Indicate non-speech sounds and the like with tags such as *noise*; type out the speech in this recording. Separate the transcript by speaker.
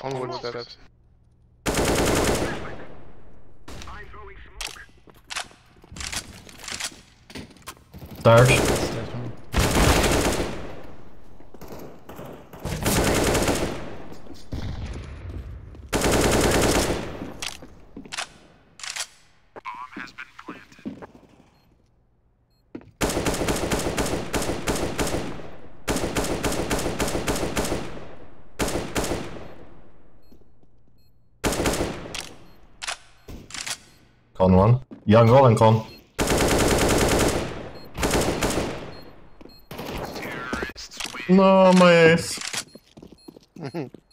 Speaker 1: Onward with that up.
Speaker 2: Stairs. Con one. Young rolling con. No, my ace. *laughs*